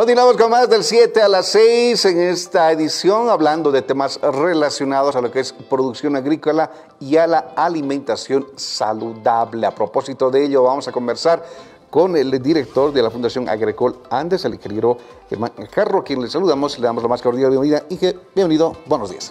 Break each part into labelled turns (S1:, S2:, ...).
S1: Continuamos con más del 7 a las 6 en esta edición, hablando de temas relacionados a lo que es producción agrícola y a la alimentación saludable. A propósito de ello, vamos a conversar con el director de la Fundación Agricol Andes, el ingeniero Germán Carro, quien le saludamos y le damos la más cordial bienvenida. Inge, bienvenido, buenos días.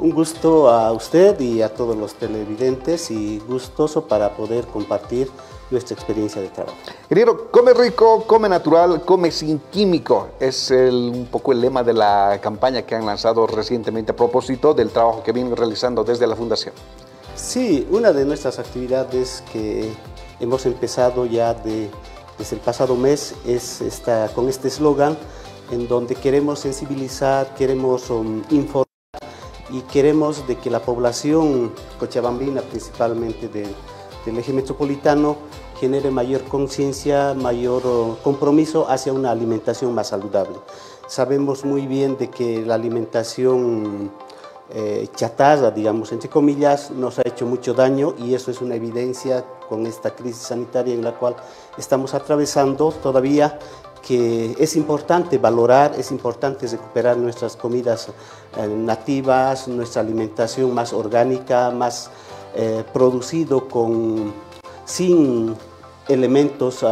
S2: Un gusto a usted y a todos los televidentes y gustoso para poder compartir nuestra experiencia de trabajo.
S1: Ingeniero, come rico, come natural, come sin químico. Es un poco el lema de la campaña que han lanzado recientemente a propósito del trabajo que vienen realizando desde la Fundación.
S2: Sí, una de nuestras actividades que hemos empezado ya de, desde el pasado mes es esta, con este eslogan en donde queremos sensibilizar, queremos um, informar y queremos de que la población cochabambina, principalmente del eje metropolitano, genere mayor conciencia, mayor oh, compromiso hacia una alimentación más saludable. Sabemos muy bien de que la alimentación eh, chatarra, digamos, entre comillas, nos ha hecho mucho daño y eso es una evidencia con esta crisis sanitaria en la cual estamos atravesando todavía que es importante valorar, es importante recuperar nuestras comidas eh, nativas, nuestra alimentación más orgánica, más eh, producido con, sin elementos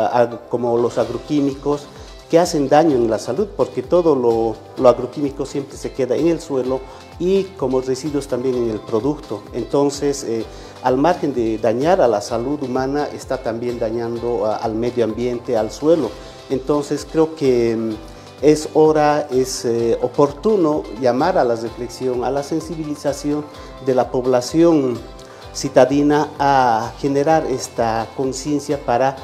S2: como los agroquímicos que hacen daño en la salud, porque todo lo, lo, agroquímico siempre se queda en el suelo y como residuos también en el producto. Entonces, eh, al margen de dañar a la salud humana, está también dañando al medio ambiente, al suelo. Entonces, creo que mm, es hora, es eh, oportuno llamar a la reflexión, a la sensibilización de la población citadina a generar esta conciencia para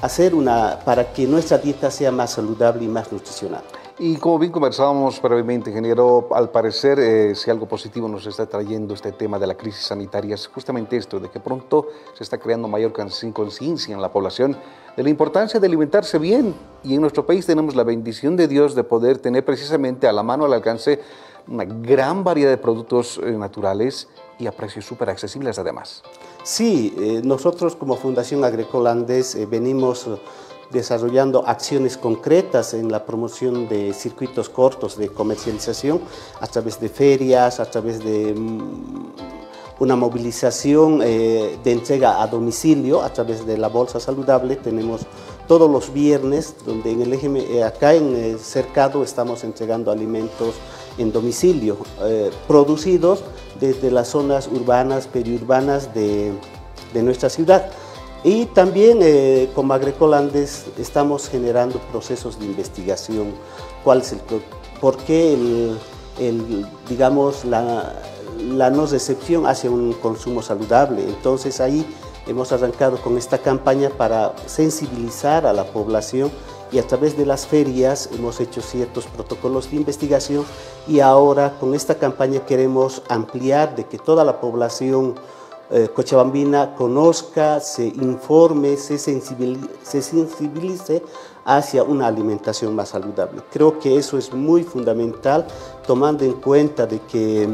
S2: hacer una, para que nuestra dieta sea más saludable y más nutricional.
S1: Y como bien conversábamos brevemente, ingeniero, al parecer, eh, si algo positivo nos está trayendo este tema de la crisis sanitaria, es justamente esto, de que pronto se está creando mayor conciencia en la población de la importancia de alimentarse bien. Y en nuestro país tenemos la bendición de Dios de poder tener precisamente a la mano, al alcance, una gran variedad de productos eh, naturales y a precios súper accesibles además.
S2: Sí, eh, nosotros como Fundación Agricolandes eh, venimos desarrollando acciones concretas en la promoción de circuitos cortos de comercialización a través de ferias, a través de mm, una movilización eh, de entrega a domicilio a través de la Bolsa Saludable. Tenemos todos los viernes, donde en el eje, acá en el cercado estamos entregando alimentos en domicilio, producidos desde las zonas urbanas, periurbanas de, de nuestra ciudad. Y también eh, como Agricolandes estamos generando procesos de investigación. ¿Cuál es el, ¿Por qué el, digamos, la, la no recepción hacia un consumo saludable? Entonces ahí hemos arrancado con esta campaña para sensibilizar a la población y a través de las ferias hemos hecho ciertos protocolos de investigación y ahora con esta campaña queremos ampliar de que toda la población eh, cochabambina conozca, se informe, se sensibilice, hacia una alimentación más saludable. Creo que eso es muy fundamental tomando en cuenta de que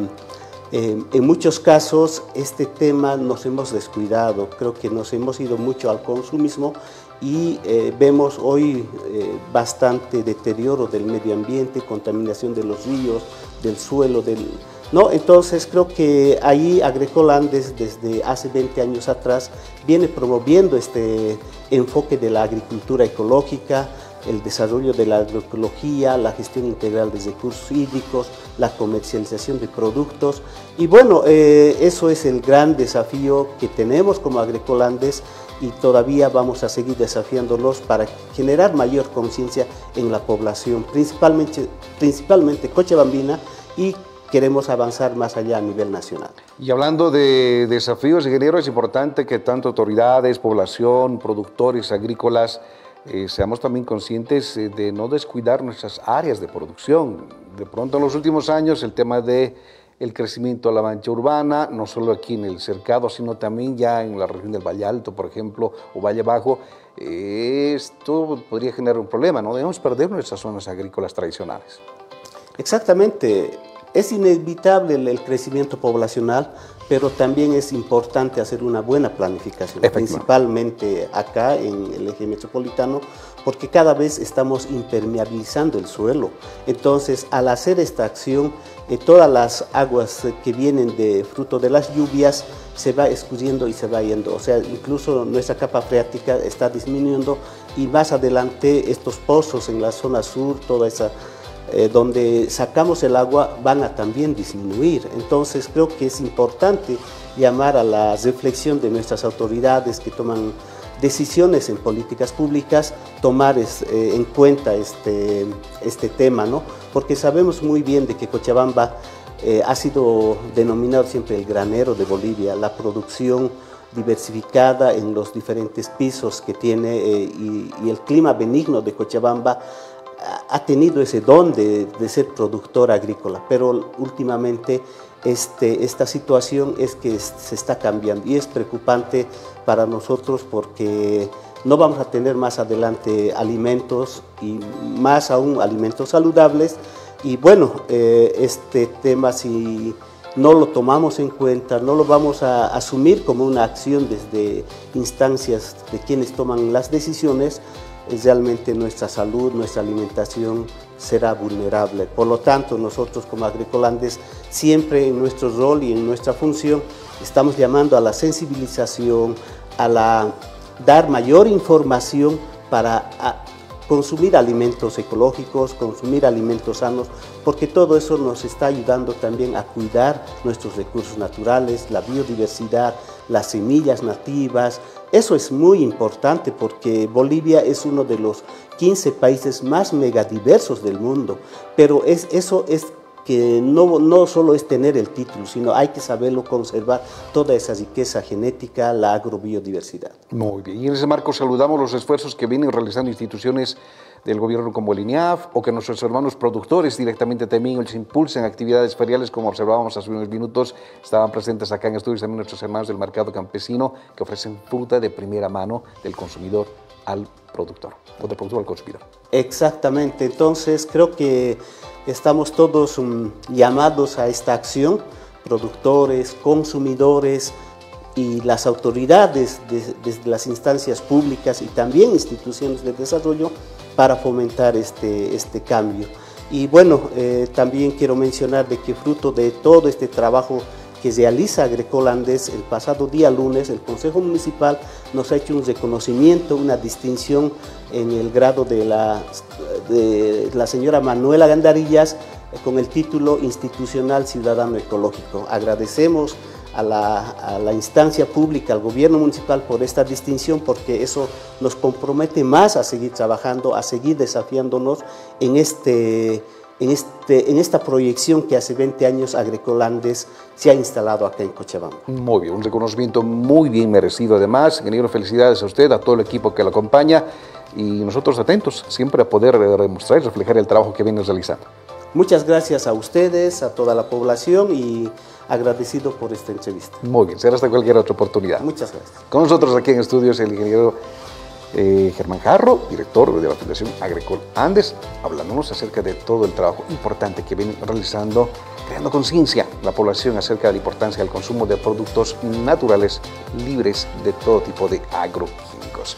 S2: eh, en muchos casos este tema nos hemos descuidado, creo que nos hemos ido mucho al consumismo y eh, vemos hoy eh, bastante deterioro del medio ambiente, contaminación de los ríos, del suelo, del, ¿no? Entonces creo que ahí Agricolandes desde hace 20 años atrás viene promoviendo este enfoque de la agricultura ecológica, el desarrollo de la agroecología, la gestión integral de recursos hídricos, la comercialización de productos. Y bueno, eh, eso es el gran desafío que tenemos como agricolandes y todavía vamos a seguir desafiándolos para generar mayor conciencia en la población, principalmente, principalmente Cochabambina y queremos avanzar más allá a nivel nacional.
S1: Y hablando de desafíos, ingeniero, es importante que tanto autoridades, población, productores agrícolas, eh, seamos también conscientes eh, de no descuidar nuestras áreas de producción. De pronto en los últimos años el tema de crecimiento de la mancha urbana, no solo aquí en el cercado, sino también ya en la región del Valle Alto, por ejemplo, o Valle Bajo, esto podría generar un problema, no debemos perder nuestras zonas agrícolas tradicionales.
S2: Exactamente. es inevitable el, crecimiento poblacional, pero también es importante hacer una buena planificación, principalmente acá en el eje metropolitano, porque cada vez estamos impermeabilizando el suelo. Entonces, al hacer esta acción, eh, todas las aguas que vienen de fruto de las lluvias se va escurriendo y se va yendo. O sea, incluso nuestra capa freática está disminuyendo y más adelante estos pozos en la zona sur, toda esa eh, donde sacamos el agua van a también disminuir. Entonces creo que es importante llamar a la reflexión de nuestras autoridades que toman decisiones en políticas públicas, tomar eh, en cuenta este, este tema, ¿no? porque sabemos muy bien de que Cochabamba eh, ha sido denominado siempre el granero de Bolivia, la producción diversificada en los diferentes pisos que tiene y, y el clima benigno de Cochabamba ha tenido ese don de, ser productor agrícola, pero últimamente este, esta situación es que se está cambiando y es preocupante para nosotros porque no vamos a tener más adelante alimentos y más aún alimentos saludables. Y bueno, eh, este tema si no lo tomamos en cuenta, no lo vamos a asumir como una acción desde instancias de quienes toman las decisiones, realmente nuestra salud, nuestra alimentación será vulnerable. Por lo tanto, nosotros como agricolandes, siempre en nuestro rol y en nuestra función, estamos llamando a la sensibilización, a la, dar mayor información para consumir alimentos ecológicos, consumir alimentos sanos, porque todo eso nos está ayudando también a cuidar nuestros recursos naturales, la biodiversidad, las semillas nativas. Eso es muy importante porque Bolivia es uno de los 15 países más megadiversos del mundo, pero es, eso es que no, no solo es tener el título, sino hay que saberlo conservar, toda esa riqueza genética, la agrobiodiversidad.
S1: Muy bien, y en ese marco saludamos los esfuerzos que vienen realizando instituciones del gobierno como el INIAF o que nuestros hermanos productores directamente también les impulsen actividades feriales como observábamos hace unos minutos, estaban presentes acá en estudios también nuestros hermanos del mercado campesino que ofrecen fruta de primera mano del consumidor al productor o del productor al consumidor.
S2: Exactamente, entonces creo que estamos todos um, llamados a esta acción, productores, consumidores y las autoridades desde las instancias públicas y también instituciones de desarrollo para fomentar este, este cambio. Y bueno, eh, también quiero mencionar de que fruto de todo este trabajo que realiza Agricolandes, el pasado día lunes el Consejo Municipal nos ha hecho un reconocimiento, una distinción en el grado de la, de la señora Manuela Gandarillas eh, con el título Institucional Ciudadano Ecológico. Agradecemos a la, a la, instancia pública, al gobierno municipal por esta distinción, porque eso nos compromete más a seguir trabajando, a seguir desafiándonos en este en, este, en esta proyección que hace 20 años Agricolandes se ha instalado acá en Cochabamba.
S1: Muy bien, un reconocimiento muy bien merecido además. Ingeniero, felicidades a usted, a todo el equipo que lo acompaña y nosotros atentos siempre a poder demostrar y reflejar el trabajo que viene realizando.
S2: Muchas gracias a ustedes, a toda la población y agradecido por esta entrevista.
S1: Muy bien, será hasta cualquier otra oportunidad.
S2: Muchas gracias.
S1: Con nosotros aquí en estudios el ingeniero eh, Germán Jarro, director de la Fundación Agricol Andes, hablándonos acerca de todo el trabajo importante que viene realizando, creando conciencia la población acerca de la importancia del consumo de productos naturales libres de todo tipo de agroquímicos.